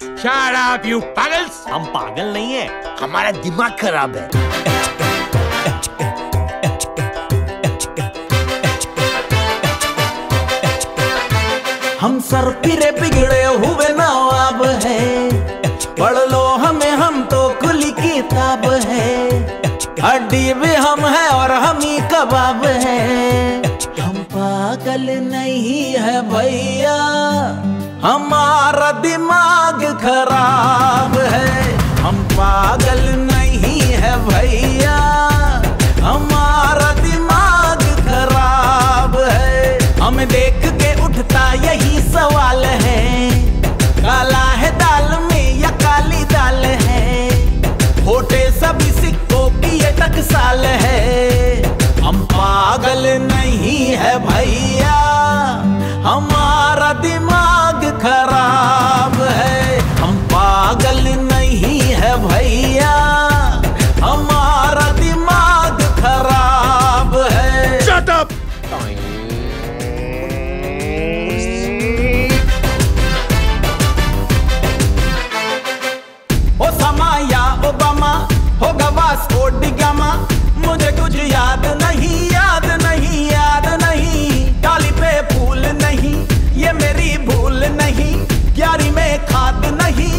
Shut up, you pagals! हम पागल नहीं है। हमारा दिमाग खराब है। हम सर पिरे बिगड़े हुए नवाब है। पढ़ लो हमें हम तो खुली किताब है। हड्डी भी हम है और हम ही कबाब है। हम पागल नहीं है भैया। हमारा दिमाग खराब है हम पागल ओ समा या ओबामा होगा वास्को डिगामा। मुझे कुछ याद नहीं याद नहीं याद नहीं। डाली पे फूल नहीं, ये मेरी भूल नहीं। क्यारी में खाद नहीं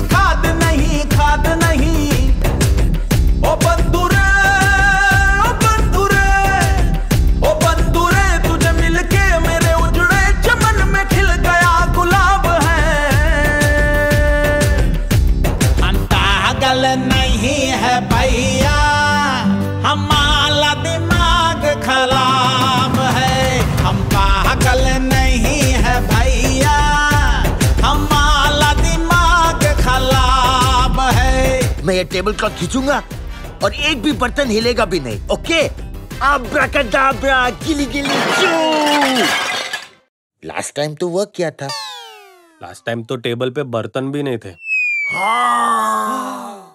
पागल नहीं है भैया हमारा दिमाग खराब है। हम पागल नहीं है भैया हमारा दिमाग खराब है। मैं ये टेबल क्लॉथ खींचूँगा और एक भी बर्तन हिलेगा भी नहीं ओके? गिली गिली लास्ट टाइम तो वर्क किया था। लास्ट टाइम तो टेबल पे बर्तन भी नहीं थे। हाँ